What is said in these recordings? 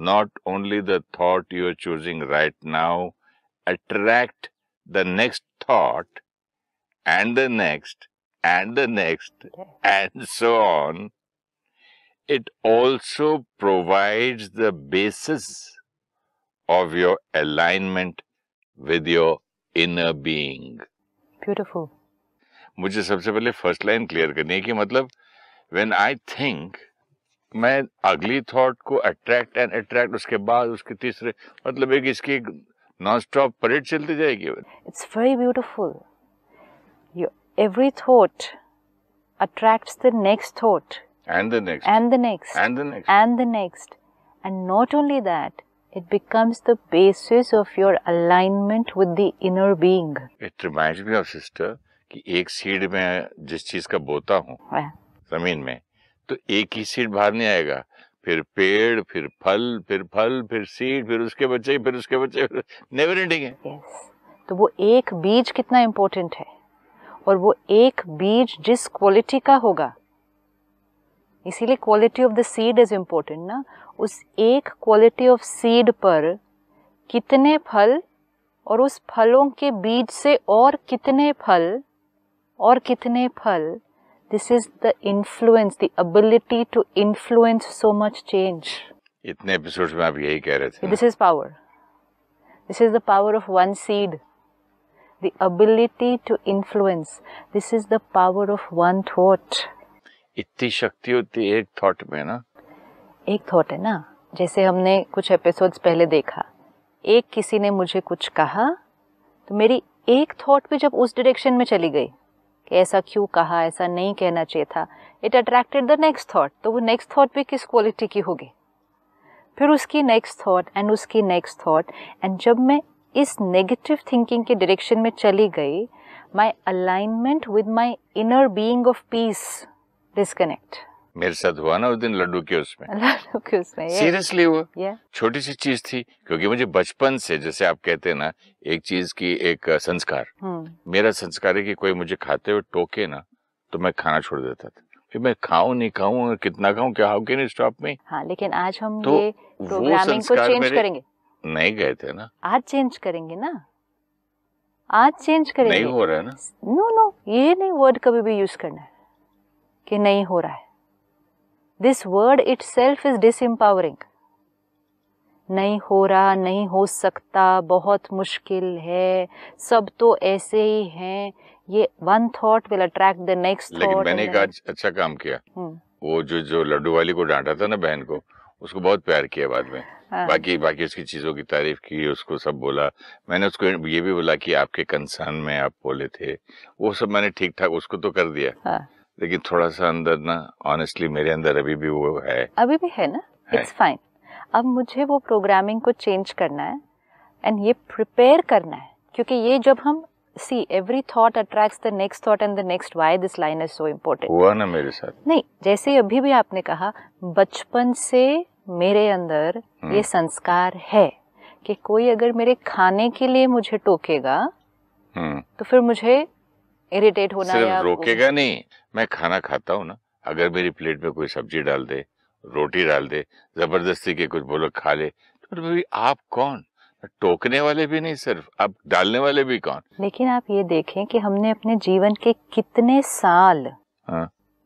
not only the thought you are choosing right now attract the next thought and the next and the next and so on, it also provides the basis of your alignment with your inner being. Beautiful. मुझे सबसे पहले first line clear करनी है कि मतलब when I think मैं अगली thought को अट्रैक्ट एंड अट्रैक्ट उसके बाद उसके तीसरे मतलब एक इसकी नॉन स्टॉप परेड चलती जाएगी it's very beautiful you every thought attracts the next thought and the next and the next and the next and the next and not only that it becomes the basis of your alignment with the inner being it reminds me of sister कि एक seed में जिस चीज़ का बोता हूँ ज़मीन में तो एक ही सीड बाहर नहीं आएगा। फिर पेड़, फिर फल फिर फल, फिर सीड फिर उसके बच्चे, फिर उसके बच्चे नेवर एंडिंग है। Yes. तो वो एक बीज कितना इम्पोर्टेंट है? और वो एक बीज जिस क्वालिटी का होगा, इसीलिए quality of the seed is important ना, उस एक क्वालिटी ऑफ़ सीड पर कितने फल और उस फलों के बीज से और कितने फल और कितने फल this is the influence the ability to influence so much change इतने एपिसोड्स में आप यही कह रहे थे this is power this is the power of one seed the ability to influence. This is the power of one thought. इतनी शक्ति होती है एक थॉट में ना। एक थॉट है ना? जैसे हमने कुछ एपिसोड्स पहले देखा। एक किसी ने मुझे कुछ कहा तो मेरी एक थॉट भी जब उस डायरेक्शन में चली गई। कि ऐसा क्यों कहा, ऐसा नहीं कहना चाहिए था। It attracted the next thought तो वो नेक्स्ट थॉट भी किस क्वालिटी की होगी? फिर उसकी नेक्स्ट थॉट एंड उसकी नेक्स्ट थॉट एंड जब मैं इस नेगेटिव थिंकिंग के डायरेक्शन में चली गई my alignment with my inner being of peace disconnect मेरे साथ हुआ ना उस दिन लड्डू के उसमें। लड्डू के उसमें सीरियसली हुआ? छोटी सी चीज़ थी क्योंकि मुझे बचपन से जैसे आप कहते हैं ना एक चीज़ की एक संस्कार। hmm. मेरा संस्कार है कि कोई मुझे खाते हुए टोके ना तो मैं खाना छोड़ देता था। फिर मैं खाऊं नहीं खाऊं कितना खाऊं क्या हाउ कैन स्टॉप मी? हाँ लेकिन आज हम तो ये प्रोग्रामिंग को चेंज करेंगे। नहीं गए थे ना। आज चेंज करेंगे ना। आज चेंज करेंगे। नहीं हो रहा है ना? नो नो ये नहीं वर्ड कभी भी यूज़ करना है कि नहीं हो रहा है। This word itself is disempowering नहीं हो रहा नहीं हो सकता बहुत मुश्किल है सब तो ऐसे ही हैं। ये one thought will attract the next लेकिन मैंने एक आज अच्छा काम किया। हम्म। वो जो जो लड्डू वाली को डांटा था ना बहन को उसको बहुत प्यार किया बाद में। हाँ। बाकी बाकी उसकी चीज़ों की तारीफ़ की उसको सब बोला। मैंने उसको ये भी बोला कि आपके कंसर्न में आप बोले थे। वो सब मैंने ठीक ठाक उसको तो कर दिया। हाँ। लेकिन थोड़ा सा अंदर ना ऑनेस्टली मेरे अंदर अभी भी वो है। अभी भी है ना? इट्स फाइन अब मुझे वो प्रोग्रामिंग को चेंज करना है एंड ये प्रिपेयर करना है क्योंकि ये जब हम see every thought attracts the next thought and the next why this line is so important हुआ ना मेरे साथ। नहीं जैसे अभी भी आपने कहा बचपन से मेरे अंदर ये हम्म। संस्कार है कि कोई अगर मेरे खाने के लिए मुझे टोकेगा हम्म। तो फिर मुझे इरिटेट होना या रोकेगा नहीं मैं खाना खाता हूँ ना। अगर मेरी प्लेट में कोई सब्ज़ी डाल दे रोटी डाल दे ज़बरदस्ती के कुछ बोलो खा ले तो भाई आप कौन? टोकने वाले भी नहीं सिर्फ़ अब डालने वाले भी कौन? लेकिन आप ये देखें कि हमने अपने जीवन के कितने साल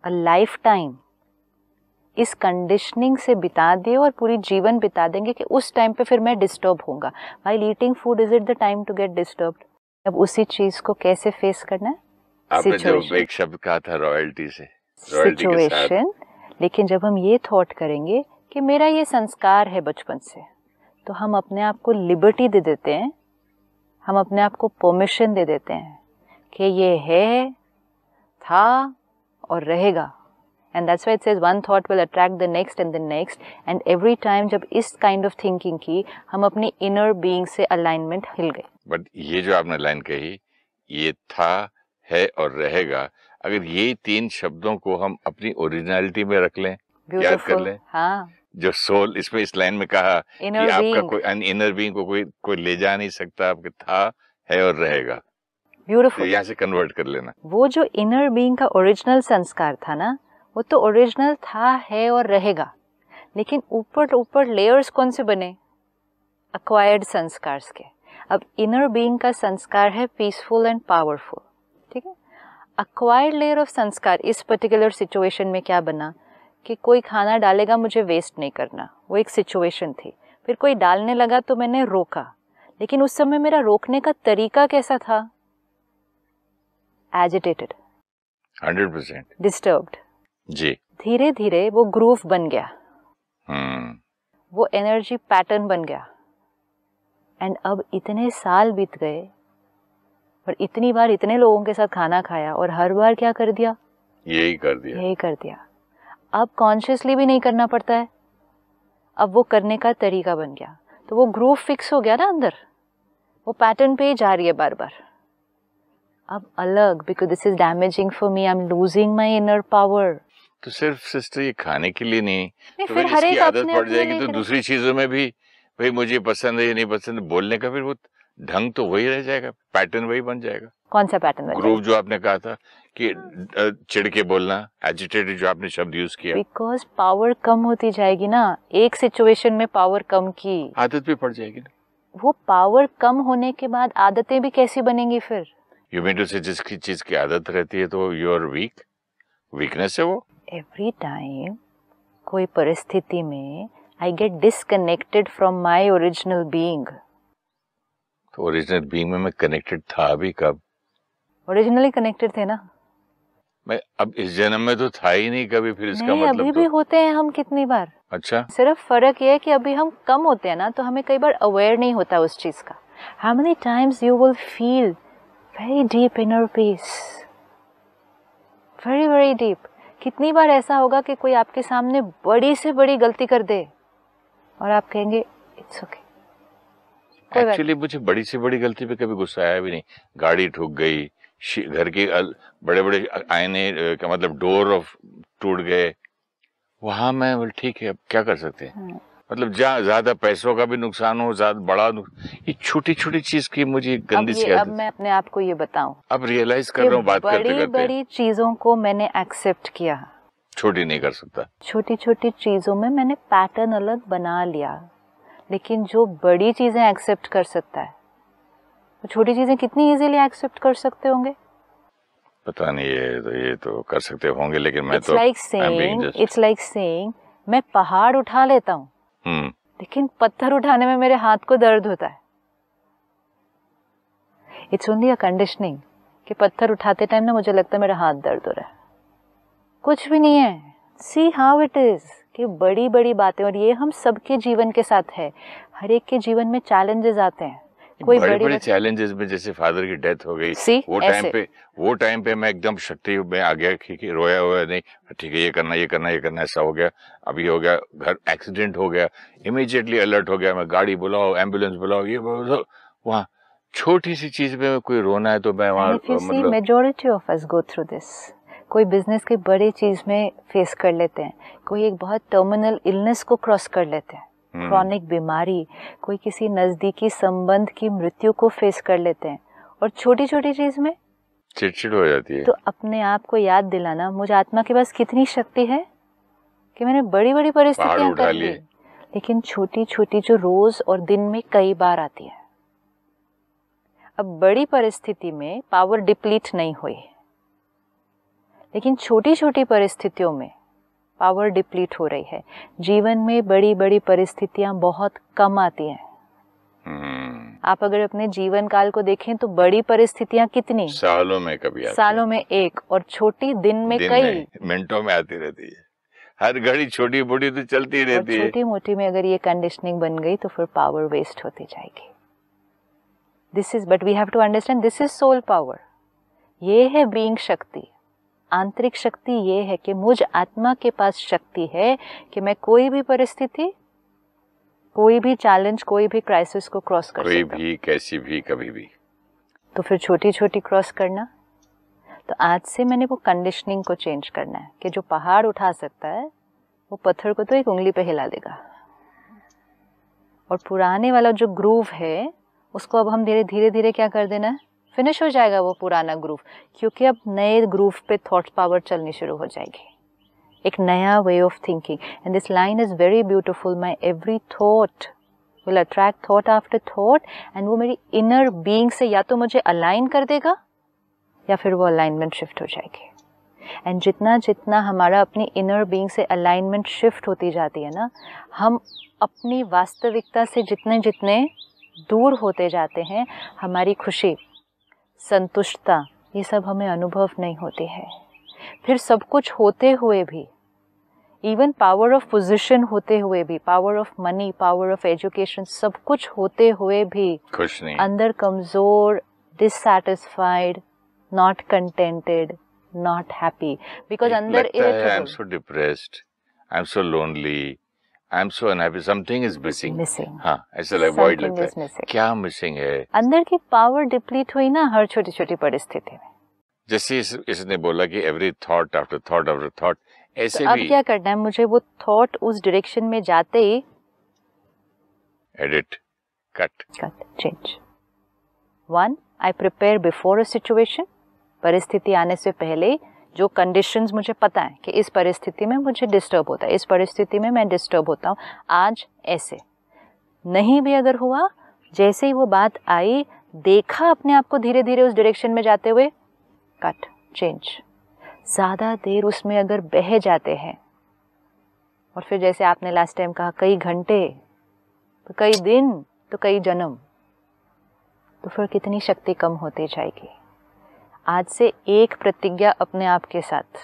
लाइफ टाइम इस कंडीशनिंग से बिता दिए और पूरी जीवन बिता देंगे कि उस टाइम पे फिर मैं डिस्टर्ब होऊँगा। While eating food is it the time to get disturb अब उसी चीज़ को कैसे फेस करना है? आपने जो एक शब्द कहा था रॉयल्टी से सिचुएशन लेकिन जब हम ये थॉट करेंगे कि मेरा ये संस्कार है बचपन से तो हम अपने आप को लिबर्टी दे देते हैं हम अपने आप को परमिशन दे देते हैं कि ये है था और रहेगा। And that's why it says one thought will attract the next and the next and every time जब इस kind of thinking की हम अपनी इनर being से अलाइनमेंट हिल गए बट ये जो आपने लाइन कही ये था है और रहेगा अगर ये तीन शब्दों को हम अपनी ओरिजिनलिटी में रख लें याद कर लें। हाँ। जो सोल इसमें इस लाइन में कहा inner कि आपका कोई इनर बीइंग को कोई कोई ले जा नहीं सकता आपके था है और रहेगा। ब्यूटीफुल तो यहाँ से कन्वर्ट कर लेना। वो जो इनर बीइंग का ओरिजिनल संस्कार था ना वो तो ओरिजिनल था है और रहेगा। लेकिन ऊपर ऊपर लेयर्स कौन से बने? अक्वायर्ड संस्कार के। अब इनर बीइंग का संस्कार है पीसफुल एंड पावरफुल ठीक है? अक्वायर्ड लेयर ऑफ़ संस्कार इस पर्टिकुलर सिचुएशन में क्या बना? कि कोई खाना डालेगा मुझे वेस्ट नहीं करना। वो एक सिचुएशन थी। फिर कोई डालने लगा तो मैंने रोका। लेकिन उस समय मेरा रोकने का तरीका कैसा था? एजिटेटेड हंड्रेड परसेंट डिस्टर्ब्ड जी। धीरे धीरे वो ग्रूव बन गया। हम्म। वो एनर्जी पैटर्न बन गया। एंड अब इतने साल बीत गए और इतनी बार इतने लोगों के साथ खाना खाया और हर बार क्या कर दिया? यही कर दिया। यही कर दिया। अब कॉन्शियसली भी नहीं करना पड़ता है। अब वो करने का तरीका बन गया। तो वो ग्रूव फिक्स हो गया ना अंदर। वो पैटर्न पे ही जा रही है बार बार अब अलग because this is damaging for me I am losing my inner power तो सिर्फ़ सिस्टर ये खाने के लिए नहीं नहीं तो फिर हर एक आदत पड़ जाएगी तो दूसरी चीज़ों में भी भाई मुझे पसंद है ये नहीं पसंद बोलने का फिर वो ढंग तो वही रह जाएगा पैटर्न वही बन जाएगा। कौन सा पैटर्न ग्रुप जो आपने कहा था कि अ, चिढ़ के बोलना एजिटेटेड जो आपने शब्द यूज़ किया। बिकॉज़ पावर कम होती जाएगी ना एक सिचुएशन में पावर कम की। आदत भी पड़ जाएगी ना। वो पावर कम होने के बाद आदतें भी कैसी बनेंगी फिर? यू मीन टू से जिसकी चीज़ की आदत रहती है तो यू आर वीक वीकनेस है वो? एवरी टाइम कोई परिस्थिति में I get disconnected from my original being तो ओरिजिनल बीइंग में मैं कनेक्टेड था अभी कब? ओरिजिनली कनेक्टेड थे ना? मैं अब इस जन्म में तो था ही नहीं कभी फिर इसका नहीं मतलब अभी मतलब भी तो होते हैं हम कितनी बार? अच्छा। सिर्फ़ फ़र्क ये है कि अभी हम कम होते हैं ना तो हमें कई बार अवेयर नहीं होता उस चीज़ का। How many times you will feel very deep inner peace very very deep कितनी बार ऐसा होगा कि कोई आपके सामने बड़ी से बड़ी गलती कर दे और आप कहेंगे इट्स ओके बात एक्चुअली मुझे बड़ी से बड़ी गलती पे कभी गुस्सा आया भी नहीं। गाड़ी ठुक गई घर के बड़े बड़े आईने का मतलब डोर ऑफ़ टूट गए। वहाँ मैं बोल ठीक है अब क्या कर सकते हैं? हम्म। मतलब जहाँ ज़्यादा पैसों का भी नुकसान हो ज़्यादा बड़ा ये छोटी छोटी चीज़ की मुझे गंदी सी ये अब मैं अपने आप को ये बताऊँ। अब रियलाइज़ कर रहा हूँ बात करते बड़ी करते बड़ी चीज़ों को मैंने एक्सेप्ट किया। छोटी नहीं कर सकता। छोटी छोटी चीज़ों में मैंने पैटर्न अलग बना लिया। लेकिन जो बड़ी चीज़ें एक्सेप्ट कर सकता है वो छोटी चीज़ें कितनी इजीली एक्सेप्ट कर सकते होंगे? पता नहीं ये तो ये तो कर सकते होंगे लेकिन मैं इट्स तो like saying it's like saying मैं पहाड़ उठा लेता हूँ हम्म। लेकिन पत्थर उठाने में मेरे हाथ को दर्द होता है। इट्स ओनली अ कंडीशनिंग कि पत्थर उठाते टाइम ना मुझे लगता है मेरा हाथ दर्द हो रहा है। कुछ भी नहीं है। सी हाउ इट इज़ कि बड़ी बड़ी बातें और ये हम सबके जीवन के साथ है। हर एक के जीवन में चैलेंजेस आते हैं। कोई बड़े बड़ी चैलेंजेस में जैसे फादर की डेथ हो गई See, वो टाइम पे वो टाइम पे मैं एकदम शक्ति में आ गया कि, कि रोया हुआ नहीं ठीक है ये करना ये करना ये करना ऐसा हो गया अभी हो गया घर एक्सीडेंट हो गया इमीडिएटली अलर्ट हो गया मैं गाड़ी बुलाओ एंबुलेंस बुलाओ ये वहाँ छोटी सी चीज़ पे कोई रोना है तो मैं वहाँ मतलब majority of us go through this कोई बिज़नेस की बड़ी चीज़ में फेस कर लेते हैं कोई एक बहुत टर्मिनल इलनेस को क्रॉस कर लेते हैं हम्म, क्रॉनिक बीमारी कोई किसी नजदीकी संबंध की मृत्यु को फेस कर लेते हैं और छोटी छोटी चीज़ में? चिड़चिड़ हो जाती है। तो अपने आप को याद दिलाना मुझे आत्मा के पास कितनी शक्ति है कि मैंने बड़ी बड़ी परिस्थितियाँ कर ली लेकिन छोटी छोटी जो रोज और दिन में कई बार आती है। अब बड़ी परिस्थिति में पावर डिप्लीट नहीं हुई। लेकिन छोटी छोटी परिस्थितियों में पावर डिप्लीट हो रही है। जीवन में बड़ी बड़ी परिस्थितियाँ बहुत कम आती हैं। हम्म, आप अगर अपने जीवन काल को देखें तो बड़ी परिस्थितियाँ कितनी? सालों में कभी आती सालों में एक और छोटी दिन में दिन कई। मिनटों में आती रहती है। हर घड़ी छोटी बड़ी तो चलती रहती है। छोटी मोटी में अगर ये कंडीशनिंग बन गई तो फिर पावर वेस्ट होती जाएगी। This is but we have to understand this is soul power ये है बीइंग शक्ति। आंतरिक शक्ति ये है कि मुझ आत्मा के पास शक्ति है कि मैं कोई भी परिस्थिति कोई भी चैलेंज कोई भी क्राइसिस को क्रॉस कर कोई भी कैसी भी कभी भी। तो फिर छोटी छोटी क्रॉस करना। तो आज से मैंने वो कंडीशनिंग को चेंज करना है कि जो पहाड़ उठा सकता है वो पत्थर को तो एक उंगली पे हिला देगा। और पुराने वाला जो ग्रूव है उसको अब हम धीरे धीरे धीरे क्या कर देना है? फिनिश हो जाएगा वो पुराना ग्रूव क्योंकि अब नए ग्रूव पे थॉट पावर चलनी शुरू हो जाएगी। एक नया way of thinking and this line is very beautiful my every thought will attract thought after thought and वो मेरी इनर बींग से या तो मुझे अलाइन कर देगा, या फिर वो अलाइनमेंट शिफ्ट हो जाएगी। एंड जितना जितना हमारा अपनी इनर बींग से अलाइनमेंट शिफ्ट होती जाती है ना, हम अपनी वास्तविकता से जितने जितने दूर होते जाते हैं, हमारी खुशी संतुष्टता ये सब हमें अनुभव नहीं होती है। फिर सब कुछ होते हुए भी इवन पावर ऑफ़ पोजिशन होते हुए भी power of money power of education सब कुछ होते हुए भी खुश नहीं। अंदर कमज़ोर dissatisfied not contented not happy because अंदर I am so depressed I am so lonely I am so unhappy something is missing missing हाँ ऐसा लाइक वॉइड लगता है। क्या मिसिंग है? अंदर की पावर डिप्लीट हुई ना हर छोटी छोटी परिस्थिति में। जैसे इस, इसने बोला कि every thought after thought after thought ऐसे तो अब क्या करना है? मुझे वो थॉट उस डायरेक्शन में जाते ही edit cut cut change one I prepare before a situation परिस्थिति आने से पहले जो कंडीशंस मुझे पता है कि इस परिस्थिति में मुझे डिस्टर्ब होता है, इस परिस्थिति में मैं डिस्टर्ब होता हूँ, आज ऐसे। नहीं भी अगर हुआ, जैसे ही वो बात आई, देखा अपने आप को धीरे धीरे उस डायरेक्शन में जाते हुए कट चेंज ज़्यादा देर उसमें अगर बह जाते हैं, और फिर जैसे आपने लास्ट टाइम कहा, कई घंटे तो कई दिन तो कई जन्म तो फिर कितनी शक्ति कम होती जाएगी? आज से एक प्रतिज्ञा अपने आप के साथ।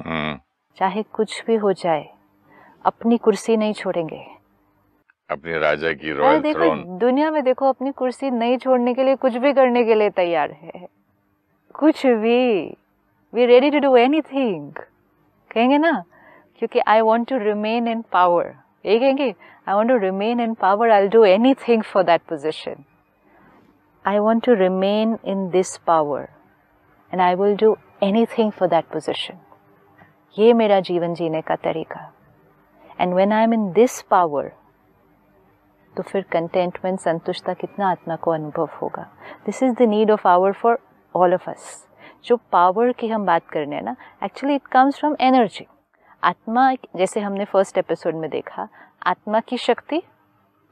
हम्म। चाहे कुछ भी हो जाए अपनी कुर्सी नहीं छोड़ेंगे। अपने राजा की रॉयल देखो दुनिया में देखो अपनी कुर्सी नहीं छोड़ने के लिए कुछ भी करने के लिए तैयार है। कुछ भी। We ready to do anything कहेंगे ना? क्योंकि I want to remain in power ये कहेंगे I want to remain in power I do anything for that position I want to remain in this power and I will do anything for that position ये मेरा जीवन जीने का तरीका। And when I am in this power तो फिर contentment संतुष्टता कितना आत्मा को अनुभव होगा। This is the need of our for all of us जो पावर की हम बात कर रहे हैं ना actually it comes from energy आत्मा जैसे हमने फ़र्स्ट एपिसोड में देखा, आत्मा की शक्ति,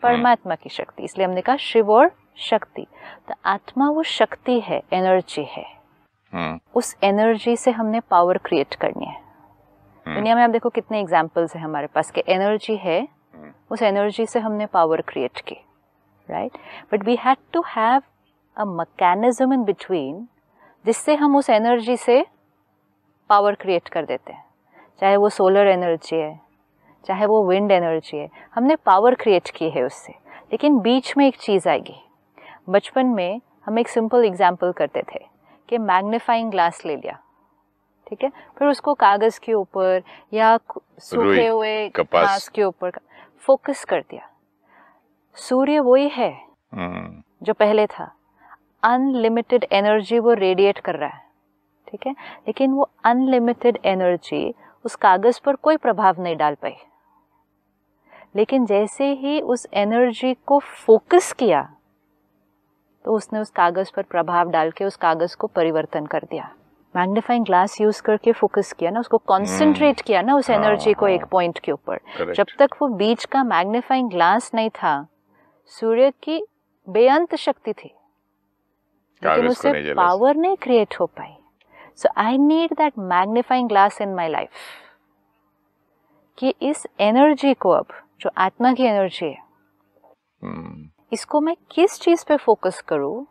परमात्मा की शक्ति। इसलिए हमने कहा शिव और शक्ति। तो आत्मा वो शक्ति है एनर्जी है। उस एनर्जी से हमने पावर क्रिएट करनी है। हम्म। दुनिया में आप देखो कितने एग्जाम्पल्स हैं हमारे पास कि। एनर्जी है हम्म। उस एनर्जी से हमने पावर क्रिएट की right but we had to have a mechanism in between जिससे हम उस एनर्जी से पावर क्रिएट कर देते हैं। चाहे वो सोलर एनर्जी है चाहे वो विंड एनर्जी है हमने पावर क्रिएट की है उससे। लेकिन बीच में एक चीज़ आएगी। बचपन में हम एक सिंपल एग्ज़ाम्पल करते थे। कि मैग्नीफाइंग ग्लास ले लिया। ठीक है? फिर उसको कागज़ के ऊपर या सूखे हुए घास के ऊपर फोकस कर दिया। सूर्य वही है हम्म। जो पहले था। अनलिमिटेड एनर्जी वो रेडिएट कर रहा है। ठीक है? लेकिन वो अनलिमिटेड एनर्जी उस कागज़ पर कोई प्रभाव नहीं डाल पाई। लेकिन जैसे ही उस एनर्जी को फोकस किया तो उसने उस कागज़ पर प्रभाव डाल के उस कागज़ को परिवर्तन कर दिया मैग्नीफाइंग ग्लास यूज़ करके फोकस किया ना उसको कॉन्सेंट्रेट हम्म। किया ना उस एनर्जी हाँ, को एक हाँ। पॉइंट के ऊपर जब तक वो बीच का मैग्नीफाइंग ग्लास नहीं था सूर्य की बेअंत शक्ति थी लेकिन उससे पावर नहीं क्रिएट हो पाई so I need that magnifying glass in my life कि इस एनर्जी को अब जो आत्मा की एनर्जी है हम्म। इसको मैं किस चीज़ पे फोकस करूँ?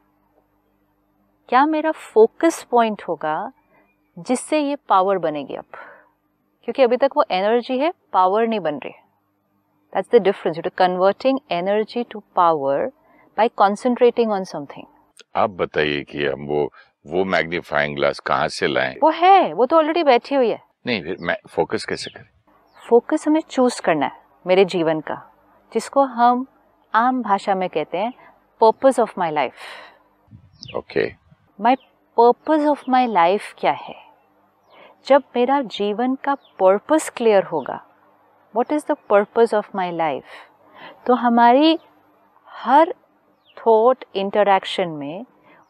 क्या मेरा फोकस पॉइंट होगा जिससे ये पावर बनेगी अब? क्योंकि अभी तक वो एनर्जी है पावर नहीं बन रही। That's the difference to converting energy to power by concentrating on something आप बताइए कि हम वो वो मैग्नीफाइंग ग्लास कहाँ से लाएँ? वो है वो तो ऑलरेडी बैठी हुई है। नहीं फिर मैं फोकस कैसे करें? फोकस हमें चूज़ करना है मेरे जीवन का जिसको हम आम भाषा में कहते हैं purpose of my life okay my purpose of my life क्या है? जब मेरा जीवन का पर्पस क्लियर होगा what is the purpose of my life तो हमारी हर थॉट इंटरेक्शन में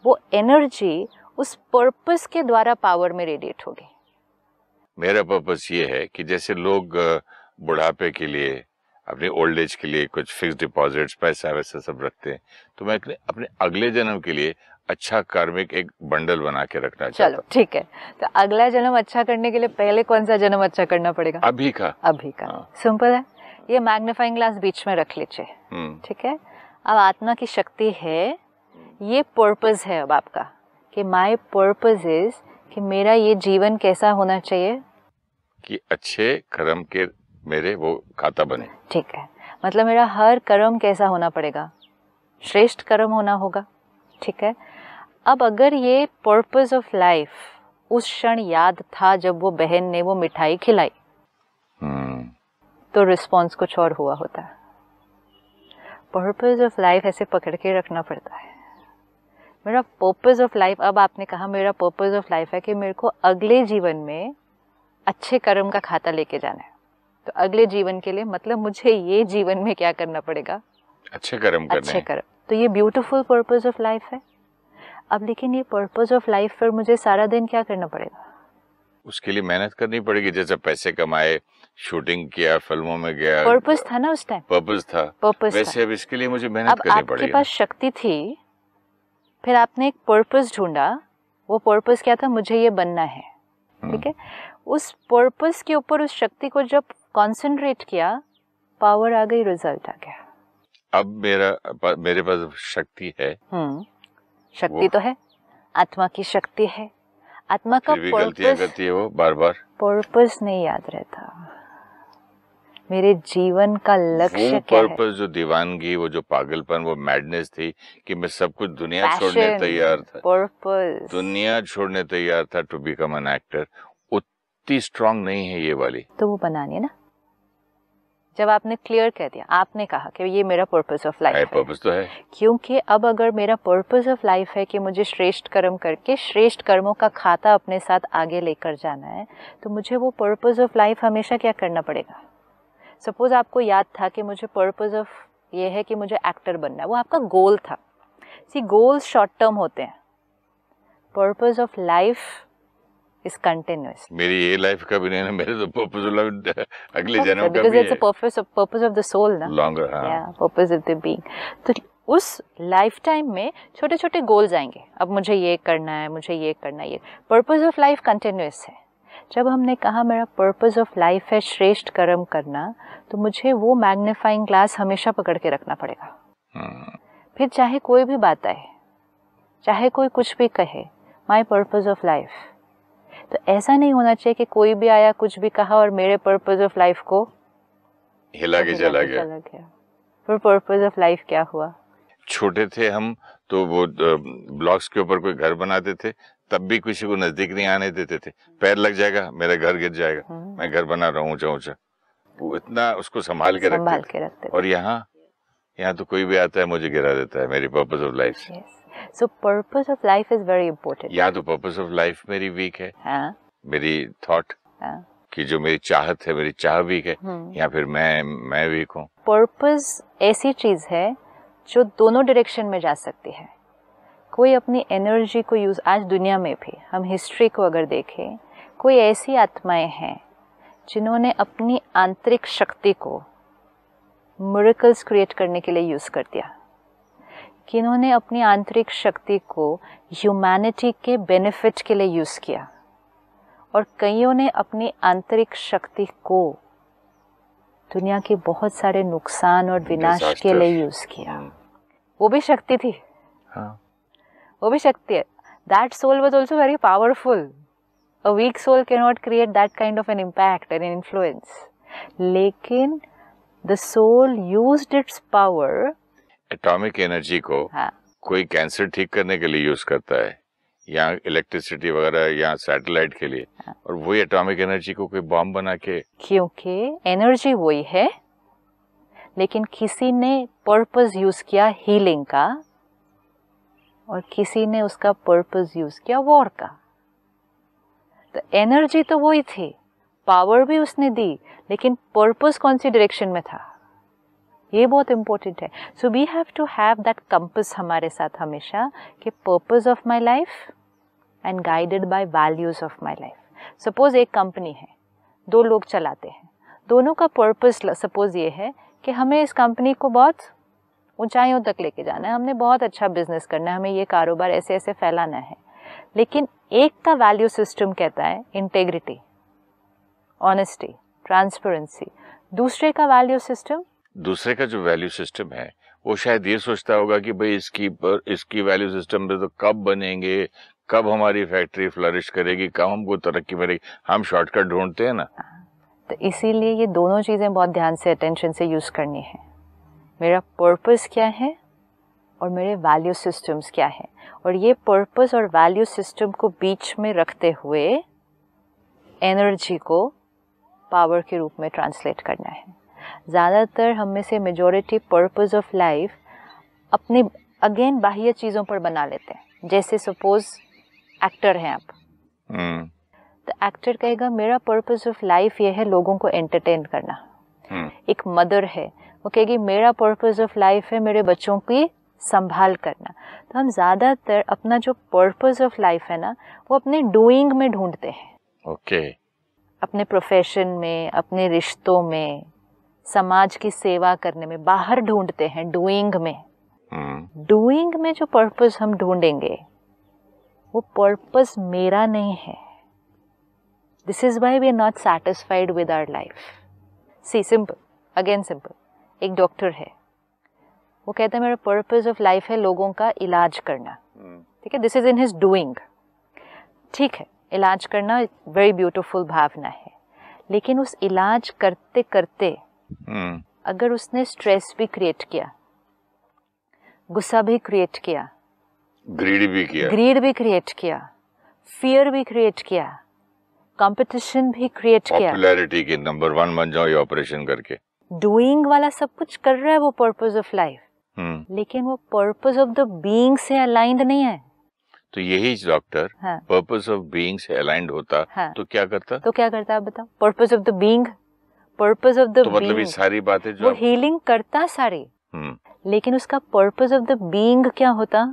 वो एनर्जी उस पर्पस के द्वारा पावर में रेडिएट होगी। मेरा पर्पस ये है कि जैसे लोग बुढ़ापे के लिए अपने ओल्ड एज के लिए कुछ फिक्स डिपॉजिट्स पैसा वैसा सब रखते हैं। तो मैं अपने अपने अगले जन्म के लिए अच्छा कार्मिक एक बंडल बना के रखना चाहता चलो ठीक है। तो अगला जन्म अच्छा करने के लिए पहले कौन सा जन्म अच्छा करना पड़ेगा? अभी का। अभी का। हाँ। सिंपल है। ये मैग्नीफाइंग ग्लास बीच में रख लीजिए। हम्म। ठीक है? अब आत्मा की शक्ति है ये पर्पज है अब आपका कि माय पर्पस इज़ कि मेरा ये जीवन कैसा होना चाहिए? कि अच्छे कर्म के मेरे वो खाता बने। ठीक है। मतलब मेरा हर कर्म कैसा होना पड़ेगा? श्रेष्ठ कर्म होना होगा। ठीक है? अब अगर ये पर्पस ऑफ़ लाइफ उस क्षण याद था जब वो बहन ने वो मिठाई खिलाई हम्म। तो रिस्पॉन्स कुछ और हुआ होता। है पर्पस ऑफ़ लाइफ ऐसे पकड़ के रखना पड़ता है। मेरा पर्पज ऑफ़ लाइफ अब आपने कहा मेरा पर्पज ऑफ़ लाइफ है कि मेरे को अगले जीवन में अच्छे कर्म का खाता लेके जाना है। तो अगले जीवन के लिए मतलब मुझे ये जीवन में क्या करना पड़ेगा? अच्छे कर्म करने अच्छे कर्म। तो ये ब्यूटीफुल पर्पस ऑफ़ लाइफ है। अब लेकिन ये पर्पस ऑफ़ लाइफ पर मुझे सारा दिन क्या करना पड़ेगा? उसके लिए मेहनत करनी पड़ेगी जैसे पैसे कमाए शूटिंग किया फ़िल्मों में गया। पर्पस था ना उस टाइम पर्पस था। पर्पस था। अब इसके लिए मुझे मेहनत करनी आपके पास शक्ति थी फिर आपने एक पर्पस ढूंढा वो पर्पस क्या था? मुझे ये बनना है। हम्म। ठीक है? उस पर्पस के ऊपर उस शक्ति को जब कंसंट्रेट किया पावर आ गई रिज़ल्ट आ गया। अब मेरा मेरे पास शक्ति है। हम्म शक्ति तो है आत्मा की शक्ति है। आत्मा का पर्पस करती है वो बार बार पर्पस नहीं याद रहता। मेरे जीवन का लक्ष्य क्या है? पर्पस जो दीवानगी वो जो पागलपन वो मैडनेस थी कि मैं सब कुछ दुनिया Passion, छोड़ने तैयार था। पर्पस दुनिया छोड़ने तैयार था टू बिकम एन एक्टर उतनी स्ट्रांग नहीं है ये वाली। तो वो बनानी है ना? जब आपने क्लियर कह दिया आपने कहा कि ये मेरा पर्पस ऑफ़ लाइफ है पर्पस तो है। क्योंकि अब अगर मेरा पर्पस ऑफ़ लाइफ है कि मुझे श्रेष्ठ कर्म करके श्रेष्ठ कर्मों का खाता अपने साथ आगे लेकर जाना है तो मुझे वो पर्पस ऑफ़ लाइफ हमेशा क्या करना पड़ेगा? सपोज़ आपको याद था कि मुझे पर्पस ऑफ़ ये है कि मुझे एक्टर बनना है वो आपका गोल था। सी गोल्स शॉर्ट टर्म होते हैं। Purpose of life is continuous मेरी ये लाइफ का भी नहीं है मेरे तो पर्पस अगले जन्म का बिकॉज़ भी it's a purpose of purpose of the soul ना। लॉन्गर हाँ। या पर्पस ऑफ़ द बीइंग तो उस लाइफ टाइम में छोटे छोटे गोल्स आएँगे। अब मुझे ये करना है मुझे ये करना है ये। पर्पस ऑफ़ लाइफ कंटिन्यूस है। जब हमने कहा मेरा पर्पज़ ऑफ़ लाइफ है श्रेष्ठ कर्म करना तो मुझे वो मैग्नीफाइंग ग्लास हमेशा पकड़ के रखना पड़ेगा। हम्म, फिर चाहे कोई भी बात आए चाहे कोई कुछ भी कहे माई पर्पज़ ऑफ़ लाइफ तो ऐसा नहीं होना चाहिए कि कोई भी आया कुछ भी कहा और मेरे पर्पज ऑफ़ लाइफ को हिला के चला गया। फिर पर्पस ऑफ़ लाइफ क्या हुआ? छोटे थे हम तो वो ब्लॉक्स के ऊपर कोई घर बनाते थे तब भी किसी को नज़दीक नहीं आने देते थे। पैर लग जाएगा मेरा घर गिर जाएगा। हम्म, मैं घर बना रहा हूँ ऊँचा ऊँचा। वो इतना उसको संभाल के संभाल रखते के रखते और यहाँ यहाँ तो कोई भी आता है मुझे गिरा देता है मेरी पर्पज ऑफ़ लाइफ से। So purpose of life is very important या तो पर्पस ऑफ़ लाइफ मेरी वीक है हाँ। मेरी थॉट हाँ। कि जो मेरी चाहत है मेरी चाह वीक है हम्म। या फिर मैं मैं वीक हूँ। पर्पस ऐसी चीज़ है जो दोनों डायरेक्शन में जा सकती है। कोई अपनी एनर्जी को यूज़ आज दुनिया में भी हम हिस्ट्री को अगर देखें कोई ऐसी आत्माएँ हैं जिन्होंने अपनी आंतरिक शक्ति को मिरेकल्स क्रिएट करने के लिए यूज़ कर दिया। कि इन्होंने अपनी आंतरिक शक्ति को ह्यूमैनिटी के बेनिफिट के लिए यूज़ किया। और कईयों ने अपनी आंतरिक शक्ति को दुनिया के बहुत सारे नुकसान और विनाश के लिए यूज़ किया। हम्म, वो भी शक्ति थी। हाँ। वो भी शक्ति है। That soul was also very powerful a weak soul can not create that kind of an impact an influence लेकिन the soul use its power atomic energy को हाँ। कोई कैंसर ठीक करने के लिए यूज़ करता है या इलेक्ट्रिसिटी वगैरह या सैटेलाइट के लिए हाँ। और वही एटॉमिक एनर्जी को कोई बॉम्ब बना के। क्योंकि एनर्जी वही है लेकिन किसी ने पर्पस यूज़ किया हीलिंग का और किसी ने उसका पर्पस यूज़ किया वॉर का। तो एनर्जी तो वही थी पावर भी उसने दी लेकिन पर्पस कौन सी डायरेक्शन में था? ये बहुत इम्पोर्टेंट है। So we have to have that compass हमारे साथ हमेशा कि purpose of my life and guided by values of my life suppose एक कंपनी है, दो लोग चलाते हैं। दोनों का पर्पस सपोज़ ये है कि हमें इस कंपनी को बहुत ऊंचाइयों तक लेके जाना है, हमने बहुत अच्छा बिज़नेस करना है, हमें ये कारोबार ऐसे ऐसे फैलाना है। लेकिन एक का वैल्यू सिस्टम कहता है इंटेग्रिटी ऑनेस्टी ट्रांसपेरेंसी दूसरे का वैल्यू सिस्टम दूसरे का जो वैल्यू सिस्टम है वो शायद ये सोचता होगा कि भाई इसकी पर, इसकी वैल्यू सिस्टम पे तो कब बनेंगे कब हमारी फैक्ट्री फ्लरिश करेगी कब हमको तरक्की मिलेगी। हम शॉर्टकट ढूंढते हैं ना। तो इसीलिए ये दोनों चीज़ें बहुत ध्यान से अटेंशन से यूज़ करनी है। मेरा पर्पस क्या है और मेरे वैल्यू सिस्टम्स क्या है? और ये पर्पस और वैल्यू सिस्टम को बीच में रखते हुए एनर्जी को पावर के रूप में ट्रांसलेट करना है। ज़्यादातर हम में से मेजोरिटी पर्पज़ ऑफ़ लाइफ अपने अगेन बाह्य चीज़ों पर बना लेते हैं। जैसे सपोज़ एक्टर हैं आप। हम्म। तो एक्टर कहेगा मेरा पर्पज़ ऑफ़ लाइफ ये है लोगों को एंटरटेन करना। हम्म। एक मदर है वो कहेगी मेरा पर्पज़ ऑफ़ लाइफ है मेरे बच्चों की संभाल करना। तो हम ज़्यादातर अपना जो पर्पज़ ऑफ़ लाइफ है ना वो अपने डूइंग में ढूंढते हैं। Okay okay. अपने प्रोफेशन में अपने रिश्तों में समाज की सेवा करने में बाहर ढूंढते हैं डूइंग में। हम्म। डूइंग में जो पर्पस हम ढूंढेंगे वो पर्पस मेरा नहीं है। This is why we are not satisfied with our life see simple again simple एक डॉक्टर है। वो कहता है मेरा पर्पस ऑफ़ लाइफ है लोगों का इलाज करना। हम्म, ठीक है? This is in his doing ठीक है इलाज करना वेरी ब्यूटीफुल भावना है। लेकिन उस इलाज करते करते हम्म। अगर उसने स्ट्रेस भी क्रिएट किया गुस्सा भी क्रिएट किया ग्रीड भी किया। ग्रीड भी क्रिएट किया फियर भी क्रिएट किया कंपटीशन भी क्रिएट किया। पॉपुलैरिटी के नंबर वन बन जाओ ये ऑपरेशन करके। डूइंग वाला सब कुछ कर रहा है वो पर्पस ऑफ़ लाइफ लेकिन वो पर्पस ऑफ़ द बीइंग से अलाइंड नहीं है। तो यही डॉक्टर पर्पस ऑफ़ बीइंग से अलाइंड होता हाँ। तो क्या करता? तो क्या करता आप बताओ? Purpose of the being purpose of the तो मतलब ये सारी बातें जो वो हीलिंग करता सारी। हम्म। लेकिन उसका पर्पज ऑफ़ द बीइंग क्या होता?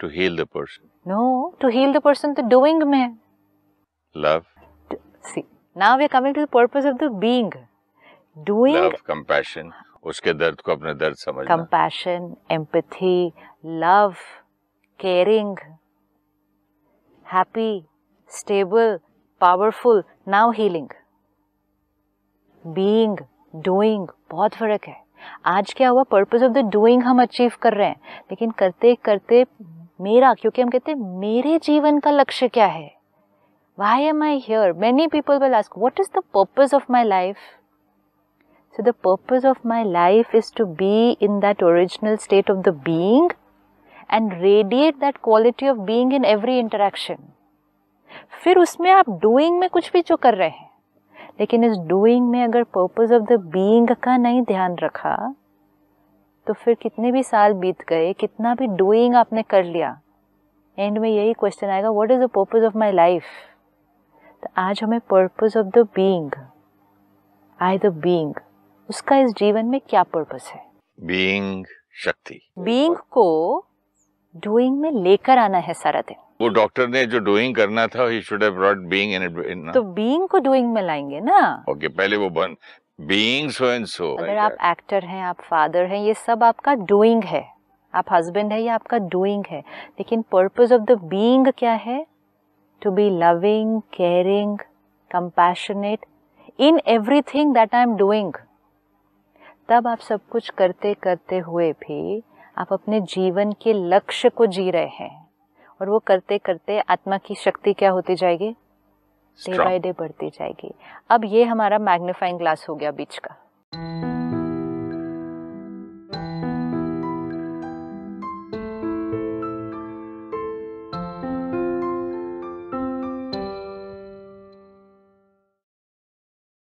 To heal the person no to heal the person तो डूइंग में है। Love see now we are coming to the purpose of the being doing love compassion उसके दर्द को अपने दर्द समझना। compassion, empathy, love caring happy, stable powerful now healing. Being, doing, बहुत फ़र्क है। आज क्या हुआ? पर्पज़ ऑफ़ द डूइंग हम अचीव कर रहे हैं। लेकिन करते करते मेरा क्योंकि हम कहते हैं मेरे जीवन का लक्ष्य क्या है? Why am I here many people will ask what is the purpose of my life so the purpose of my life is to be in that original state of the being and radiate that quality of being in every interaction फिर उसमें आप doing में कुछ भी जो कर रहे हैं लेकिन इस डूइंग में अगर पर्पज़ ऑफ़ द बीइंग का नहीं ध्यान रखा तो फिर कितने भी साल बीत गए कितना भी डूइंग आपने कर लिया एंड में यही क्वेश्चन आएगा what is the purpose of my life तो आज हमें purpose of the being I the being उसका इस जीवन में क्या पर्पज़ है? बीइंग शक्ति। बीइंग को डूइंग में लेकर आना है सारा दिन। वो डॉक्टर ने जो डूइंग करना था ही should have brought being in in तो बीइंग को डूइंग में लाएँगे ना। ओके okay, पहले वो बन बीइंग सो एंड सो अगर आप एक्टर हैं आप फादर हैं ये सब आपका डूइंग है। आप हस्बैंड है ये आपका डूइंग है। लेकिन पर्पस ऑफ़ द बीइंग क्या है? To be loving caring compassionate in everything that I am doing तब आप सब कुछ करते करते हुए भी आप अपने जीवन के लक्ष्य को जी रहे हैं। और वो करते करते आत्मा की शक्ति क्या होती जाएगी? डे बाय डे बढ़ती जाएगी। अब ये हमारा मैग्नीफाइंग ग्लास हो गया बीच का।